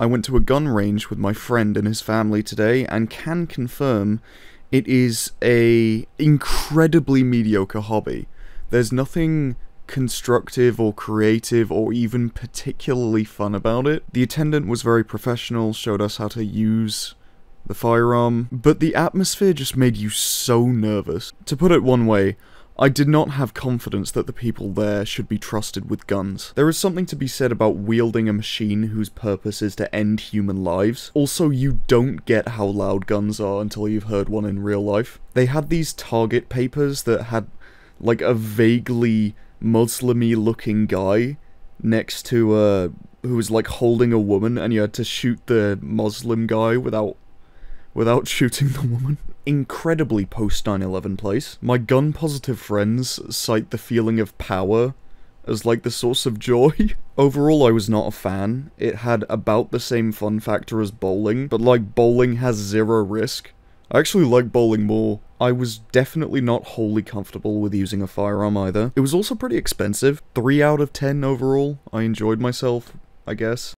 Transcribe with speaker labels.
Speaker 1: I went to a gun range with my friend and his family today and can confirm it is a incredibly mediocre hobby. There's nothing constructive or creative or even particularly fun about it. The attendant was very professional, showed us how to use the firearm, but the atmosphere just made you so nervous. To put it one way, I did not have confidence that the people there should be trusted with guns. There is something to be said about wielding a machine whose purpose is to end human lives. Also, you don't get how loud guns are until you've heard one in real life. They had these target papers that had like a vaguely Muslimy looking guy next to a who was like holding a woman and you had to shoot the Muslim guy without without shooting the woman. Incredibly post 9-11 place. My gun positive friends cite the feeling of power as like the source of joy. Overall, I was not a fan. It had about the same fun factor as bowling, but like bowling has zero risk. I actually like bowling more. I was definitely not wholly comfortable with using a firearm either. It was also pretty expensive. 3 out of 10 overall. I enjoyed myself, I guess.